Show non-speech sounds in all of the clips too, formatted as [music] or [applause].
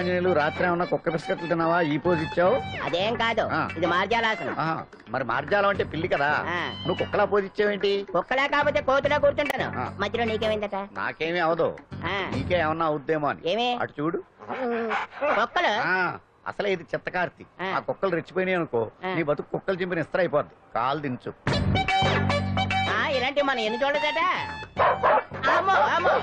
ఆంజనేయులు రాత్రి ఏమన్నా కుక్క బిస్కెట్లు తిన్నావా? ఈ పోజ్ ఇచ్చావు? అదేం కాదు. ఆ. ఇది మార్జాలాసనం. ఆహా, మరి మార్జాలం అంటే పిల్లి కదా? ఆ. నువ్వు కుక్కలా పోజ్ ఇచ్చావేంటి? కుక్కలా కాకపోతే కోతులా కూర్చుంటాను. ఆ. మధ్యలో నీకేమైందట? నాకేమీ అవదు. ఆ. నీకే ఏమన్నా అవుద్దేమో అని. ఏమి? అటు చూడు. కుక్కలు? ఆ అసలే ఇది చిత్తకార్తి. ఆ. ఆ కుక్కలు రెచ్చిపోయినాయి అనుకో ఆ. నీ బతుకు కుక్కలు చింపిన ఇస్త్ర అయిపోద్ది. కాలు దించు. ఆ, ఇలాంటివి మనం ఎన్ని చూడదట అమ్మో అమ్మో.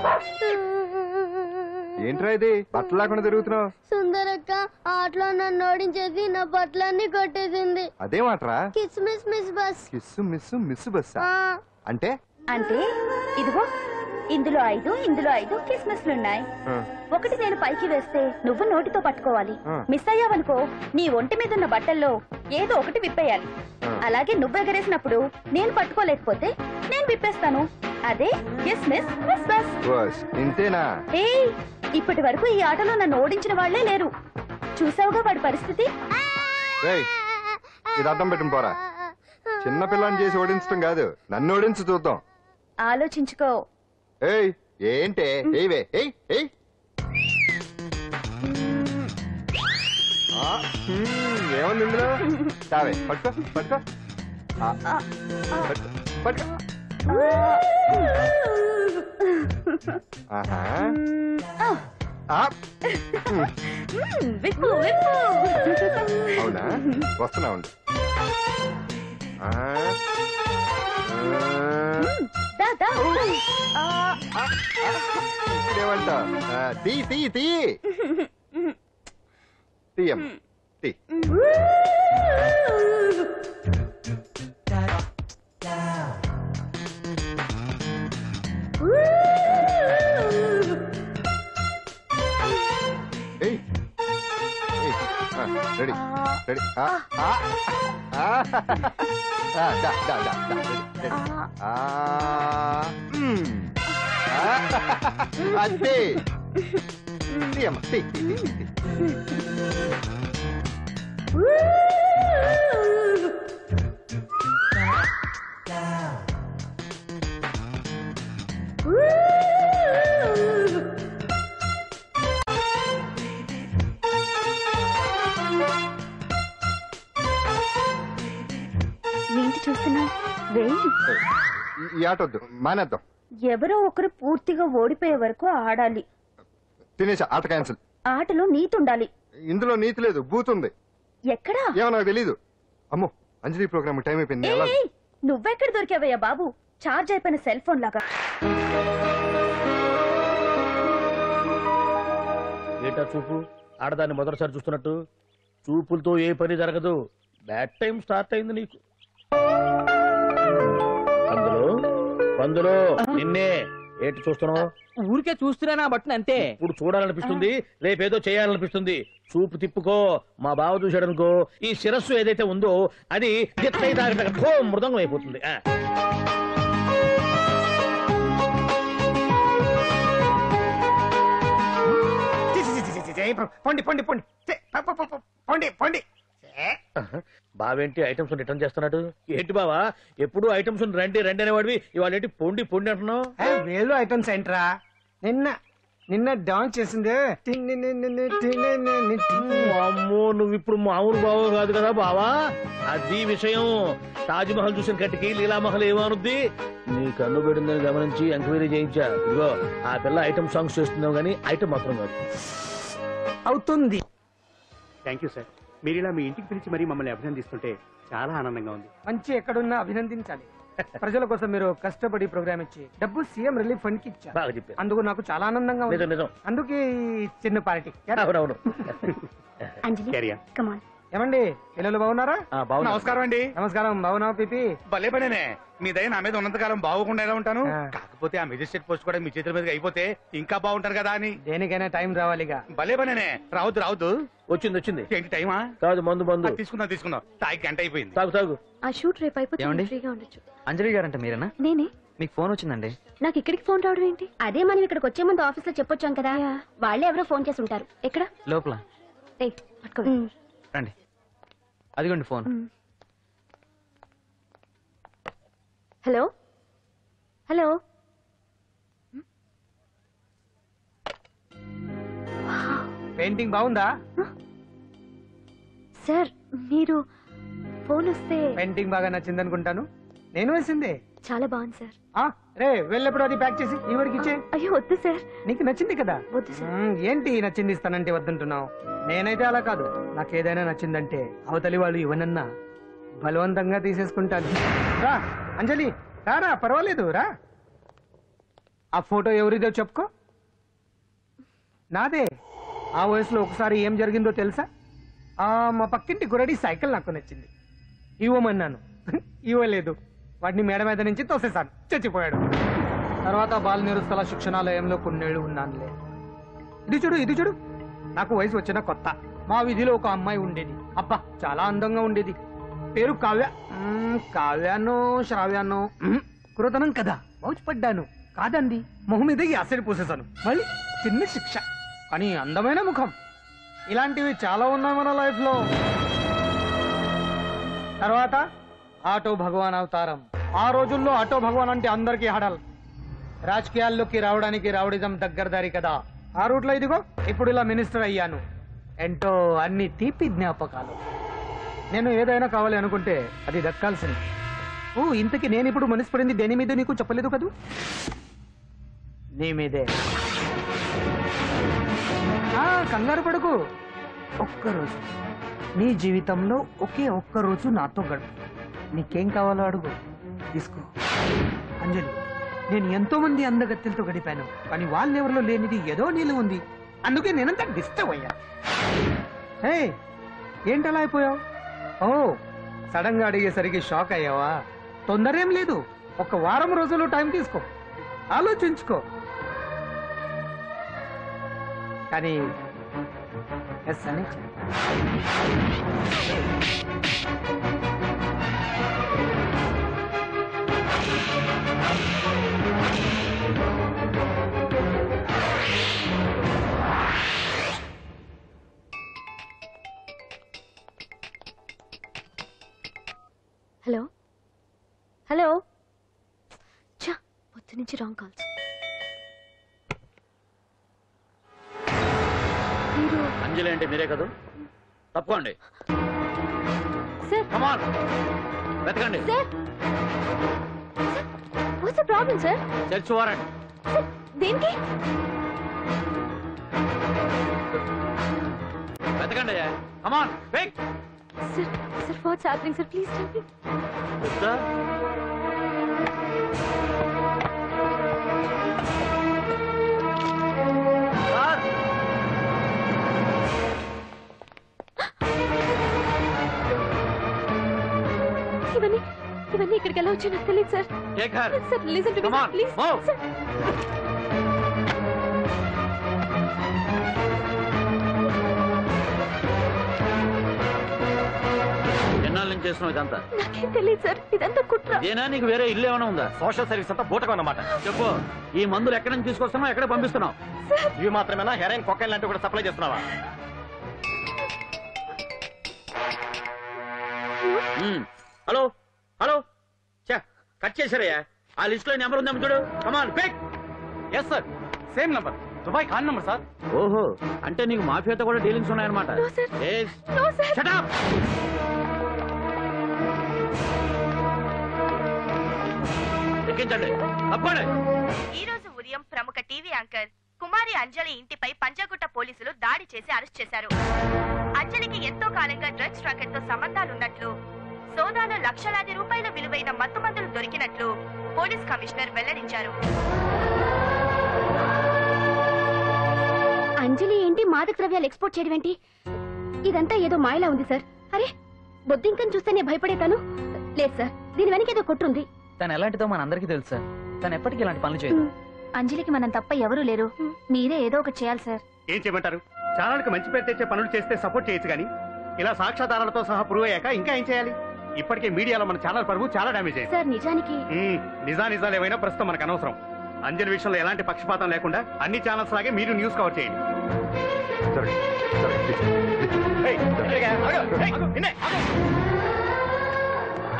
ఏంట్రా ఇది? బట్టలు లేకుండా తిరుగుతున్నావు. సుందరక్క ఆటలో నన్ను ఓడించేసి నా బట్టలన్నీ కొట్టేసింది. అదేమాట్రా kiss miss miss bus kiss miss miss బస్సా ఆ, అంటే? అంటే ఇదిగో ఇందులో ఐదు ఇందులో ఐదు కిస్మిస్లున్నాయి ఒకటి నేను పైకి వేస్తే నువ్వు నోటితో పట్టుకోవాలి. మిస్ అయ్యావనుకో నీ ఒంటి మీద ఉన్న బట్టల్లో ఏదో ఒకటి విప్పేయాలి. అలాగే నువ్వు ఎగరేసినప్పుడు నేను పట్టుకోలేకపోతే నేను విప్పేస్తాను. అదే కిస్మిస్ మిస్ బస్ బస్ ఇంతేనా? ఏయ్ ఇప్పటి వరకు ఈ ఆటలో నన్ను ఓడించిన వాళ్ళే లేరు. చూసావుగా వాడి పరిస్థితి? రేయ్ ఇది అర్థం పెట్టుకుని పోరా. చిన్న పిల్లని చేసి ఓడించడం కాదు నన్ను ఓడించి చూద్దాం. ఆలోచించుకో. ఏయ్ ఏంటే? ఏవే ఏయ్ ఏయ్ ఆ, హ్మ్, ఏముంది ఇందులో? తావే పట్టుకో పట్టుకో. ఆ, పట్టుకో, పట్టుకో. ఆహా. ఆ, విప్పు విప్పు. అవునా? వస్తున్నా ఉండు. ఆ, ఆ, దా, దా. ఇదేమంట? ఆ, తీ తీ తీ తీయం తీ అంతే తీయమ్మ తీ తీ, ఈ- ఈ ఆట వద్దు మానేద్దాం. ఎవరో ఒకరు పూర్తిగా ఓడిపోయే వరకు ఆడాలి. తినేసా ఆట క్యాన్సిల్ ఆటలో నీతి ఉండాలి. ఇందులో నీతి లేదు బూత్ ఉంది. ఎక్కడా? ఏమో నాకు తెలీదు. అమ్మో అంజలి ప్రోగ్రామ్ టైం అయిపోయింది నువ్వెక్కడ దొరికావయ్యా బాబు? చార్జ్ అయిపోయిన సెల్ ఫోన్ లాగా. ఏటా చూపు? ఆడదాన్ని మొదటిసారి చూస్తున్నట్టు? చూపులతో ఏ పని జరగదు. బ్యాడ్ టైం స్టార్ట్ అయింది నీకు. అందులో నిన్నే ఏంటి చూస్తున్నావు ఊరికే చూస్తున్నానా బట్టను అంతే ఇప్పుడు చూడాలనిపిస్తుంది రేపేదో చేయాలనిపిస్తుంది చూపు తిప్పుకో మా బావ చూశాడనుకో ఈ శిరస్సు ఏదైతే ఉందో అది మృదంగం అయిపోతుంది ఆ. పొండి పొండి పొండి ఛే, ప- ప- ప- పొండి పొండి. బావేంటి ఐటమ్స్ రిటర్న్ చేస్తున్నాడు? ఏంటి బావా? ఎప్పుడు ఐటమ్స్ రండి రండి అనేవాడివి. ఇవాళ ఏంటి పొండి పొండి అంటున్నావు? ఏ, వేలు ఐటమ్స్ ఏంట్రా? నిన్న నిన్న డాన్స్ చేసింది. అమ్మో నువ్వు ఇప్పుడు మామూలు బావ కాదు కదా బావా? అది విషయం. తాజ్ మహల్ చూసిన కట్టికి లీలామహల్ ఏమనుద్ది? నీ కన్ను పెట్టిందని గమనించి ఎంక్వైరీ చేయించా. ఇదిగో ఆ పిల్ల ఐటమ్ సాంగ్స్ చేస్తున్నావు కానీ ఐటమ్ మాత్రం కాదు. అవుతుంది. థ్యాంక్ యూ సార్ మీరు ఇలా మీ ఇంటికి పిలిచి మరీ మమ్మల్ని అభినందిస్తుంటే చాలా ఆనందంగా ఉంది. మంచి ఎక్కడున్నా అభినందించాలి. ప్రజల కోసం మీరు కష్టపడి ప్రోగ్రామ్ ఇచ్చి డబ్బు సీఎం రిలీఫ్ ఫండ్కి ఇచ్చారు. బాగా చెప్పారు. అందుకు నాకు చాలా ఆనందంగా ఉంది. నిజం నిజం. అందుకే ఈ చిన్న పార్టీ. అవునవును. [laughs] అంజలి కమాన్ ఏమండి పిల్లలు బాగున్నారా? నమస్కారం అండి. నమస్కారం బాగున్నావు పిపి? భలే పనేనే. మీ దయ నా మీద ఉన్నంతకాలం బాగోకుండా ఎలా ఉంటాను. కాకపోతే ఆ మెజిస్ట్రేట్ పోస్ట్ కూడా మీ చేతుల మీదకి అయిపోతే ఇంకా బాగుంటారు కదా అని. దేనికైనా టైం రావాలిగా భలే పనేనే. రావద్దు రావద్దు. వచ్చింది వచ్చింది. ఏంటి టైమా? కాదు మందు మందు. తీసుకుందాం తీసుకుందాం. తాగి గంట అయిపోయింది. తాగు తాగు. ఆ షూట్ రేపు అయిపోతే ఫ్రీగా ఉండొచ్చు. అంజలి గారంట మీరేనా? నేనే. మీకు ఫోన్ వచ్చిందండి. నాకు ఇక్కడికి ఫోన్ రావడం ఏంటి? అదే మనం ఇక్కడికి వచ్చే ముందు ఆఫీస్లో చెప్పొచ్చాం కదా. వాళ్ళే ఎవరో ఫోన్ చేసి ఉంటారు. ఎక్కడ? లోపల. ఏయ్, పట్టుకో రండి. అదిగోండి ఫోన్. హలో? హలో? పెయింటింగ్ బాగుందా? సార్ మీరు ఫోన్ వస్తే పెయింటింగ్ బాగా నచ్చింది అనుకుంటాను నేను వేసిందే. చాలా బాగుంది సార్. ఆ, రే వెళ్ళప్పుడు అది ప్యాక్ చేసి ఈవిడికి ఇచ్చే. అయ్యో వద్దు సార్. నీకు నచ్చింది కదా? వద్దు సార్. మ్మ్, ఏంటి నచ్చింది ఇస్తానంటే వద్దంటున్నావు? నేనైతే అలా కాదు. నాకు ఏదైనా నచ్చిందంటే అవతలి వాళ్ళు ఇవ్వనన్నా బలవంతంగా తీసేసుకుంటాను. రా అంజలి రారా పర్వాలేదు రా. ఆ ఫోటో ఎవరిదో చెప్పుకో. నాదే ఆ వయసులో ఒకసారి ఏం జరిగిందో తెలుసా? ఆ మా పక్కింటి గురడి సైకిల్ నాకు నచ్చింది. ఇవ్వమన్నాను. [laughs] ఇవ్వలేదు. వాడిని మేడ మీద నుంచి తోసేశాను. చచ్చిపోయాడు. తర్వాత బాల నిరుస్తల శిక్షణాలయంలో కొన్నేళ్ళు ఉన్నానులే. ఇది చూడు ఇది చూడు. నాకు వయసు వచ్చిన కొత్త. మా వీధిలో ఒక అమ్మాయి ఉండేది. అబ్బా చాలా అందంగా ఉండేది. పేరు కావ్య. కావ్యానో శ్రావ్యానో కృతనం కదా. మౌచిపడ్డాను కాదండి. మొహం మీద యాసిడ్ పూసేశాను. మళ్ళీ చిన్న శిక్ష. కానీ అందమైన ముఖం. ఇలాంటివి చాలా ఉన్నాయి మన లైఫ్లో తర్వాత ఆటో భగవాన్ అవతారం. ఆ రోజుల్లో ఆటో భగవాన్ అంటే అందరికీ హడల్. రాజకీయాల్లోకి రావడానికి రావడిజం దగ్గరదారి కదా. ఆ రూట్లో ఇదిగో ఇప్పుడు ఇలా మినిస్టర్ అయ్యాను. ఎంటో అన్ని తీపి జ్ఞాపకాలు. నేను ఏదైనా కావాలి అనుకుంటే అది దక్కాల్సింది. ఓ ఇంతకీ నేను ఇప్పుడు మనసు పడింది దేని మీద నీకు చెప్పలేదు కదూ? నీ మీదే. ఆ, కంగారు పడుకు. ఒక్కరోజు. నీ జీవితంలో ఒకే ఒక్క రోజు నాతో గడుపు. నీకేం కావాలో అడుగు. తీసుకో. అంజలి నేను ఎంతో మంది అందగత్తెలతో గడిపాను. కానీ వాళ్ళెవరిలో లేనిది ఏదో నీళ్ళు ఉంది. అందుకే నేనంతా డిస్టర్బ్ అయ్యా. హే ఏంటలా అయిపోయావు? ఓ సడన్గా అడిగేసరికి షాక్ అయ్యావా? తొందర ఏం లేదు. ఒక వారం రోజులు టైం తీసుకో. ఆలోచించుకో. కానీ ఎస్ అని నుంచి రాంగ్ కాల్స్ అంజలి అంటే మీరే కదా? తప్పుకోండి. కమాన్ వెతకండి. Sir. What's the problem sir search దేనికి? వెతకండి. Come on wait sir sir what's happening sir please tell me sir ఇక్కడికి ఎలా వచ్చాయో నాకు తెలియదు sir. Sir listen to me Come on, please. move. Sir. ఎన్నాళ్ళ నుంచి చేస్తున్నావు ఇదంతా? నాకేం తెలియదు సార్ ఇదంతా కుట్ర. ఇదేనా? నీకు వేరే ఇల్లు ఏమైనా ఉందా? సోషల్ సర్వీస్ అంతా బూటకం అన్నమాట. చెప్పు. ఈ మందులు ఎక్కడి నుంచి తీసుకొస్తున్నావు? ఎక్కడ పంపిస్తున్నావు? ఇవి మాత్రమేనా? హెరైన్ కొక్కైన్ లాంటివి కూడా సప్లై చేస్తున్నావా. హలో హలో చా కట్ చేశారయ్యా. ఆ లిస్ట్లో నెంబర్ ఉందేమో చూడు. Come on pick yes sir same number Dubai Khan number sir ఓహో అంటే నీకు మాఫియాతో కూడా డీలింగ్స్ ఉన్నాయన్నమాట. No, sir. Yes. No sir Shut up! ఎక్కించండి తప్పండి ఈ రోజు ఉదయం ప్రముఖ టీవీ యాంకర్ కుమారి అంజలి ఇంటిపై పంజాగుట్ట పోలీసులు దాడి చేసి అరెస్ట్ చేశారు. అంజలికి ఎంతో కాలంగా డ్రగ్స్ రాకెట్తో సంబంధాలున్నట్లు సోదాలో లక్షలాది రూపాయల విలువైన మత్తుమందులు దొరికినట్లు పోలీస్ కమిషనర్ వెల్లడించారు. అంజలి ఏంటి మాదక ద్రవ్యాలు ఎక్స్పోర్ట్ చేయడం ఏంటి? ఇదంతా ఏదో మాయలా ఉంది సార్. అరే బొద్దింకని చూస్తేనే భయపడేతాను లేదు సార్. దీని వెనక ఏదో కొట్టుంది తను ఎలాంటిదో మన అందరికీ తెలుసు సార్. తను ఎప్పటికీ ఇలాంటి పనులు చేయదు. అంజలికి మనం తప్ప ఎవరూ లేరు. మీరే ఏదో ఒకటి చేయాలి సార్. ఏం చేయమంటారు? ఛానల్కి మంచి పేరు తెచ్చే పనులు చేస్తే సపోర్ట్ చేయొచ్చు కానీ ఇలా సాక్ష్యాధారాలతో సహా ప్రూవ్ అయ్యాక ఇంకా ఏం చేయాలి? ఇప్పటికే మీడియాలో మన ఛానల్ పరువు చాలా డ్యామేజ్ అయింది. సార్ నిజానికి మ్మ్, నిజా నిజాలు ఏవైనా ప్రస్తుతం మనకు అనవసరం. అంజలి విషయంలో ఎలాంటి పక్షపాతం లేకుండా అన్ని ఛానల్స్ లాగే మీరు న్యూస్ కవర్ చేయండి. Please, please. ఆగు, నిన్నే, ఆగు.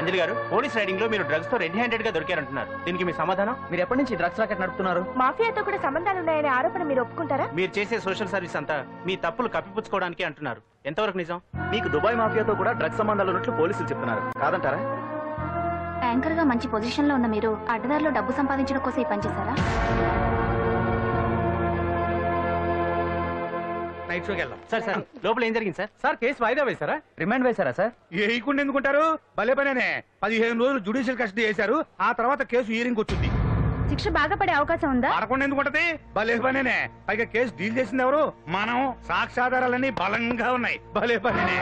అంజలి గారు పోలీస్ రైడింగ్లో మీరు డ్రగ్స్తో రెడ్ హ్యాండెడ్గా దొరికారంటున్నారు. దీనికి మీ సమాధానం? మీరు ఎప్పటి నుంచి డ్రగ్స్ రాకెట్ నడుపుతున్నారు? మాఫియాతో కూడా సంబంధాలున్నాయనే ఆరోపణ మీరు ఒప్పుకుంటారా? మీరు చేసే సోషల్ సర్వీస్ అంతా మీ తప్పులు కప్పిపుచ్చుకోవడానికి అంటున్నారు. ఎంతవరకు నిజం? మీకు దుబాయ్ మాఫియాతో కూడా డ్రగ్స్ సంబంధాలు ఉన్నట్లు పోలీసులు చెప్తున్నారు. కాదంటారా? యాంకర్గా మంచి పొజిషన్లో ఉన్న మీరు అడ్డదారిలో డబ్బు సంపాదించడం కోసం ఈ పని నైట్ షోకి వెళ్దాం. సార్ సార్ లోపల ఏం జరిగింది సార్? సార్ కేసు వాయిదా వేశారా? రిమాండ్ వేశారా సార్? వేయకుండా ఎందుకుంటారు? భలే పనేనే. పదిహేను రోజులు జుడిషియల్ కస్టడీ చేశారు ఆ తర్వాత కేసు హీరింగ్ వచ్చింది. శిక్ష బాగా పడే అవకాశం ఉందా? పడకుండా ఎందుకుంటది? భలే పనేనే. పైగా కేసు డీల్ చేసింది ఎవరు? మనం. సాక్ష్యాధారాలన్నీ బలంగా ఉన్నాయి. భలే పనేనే.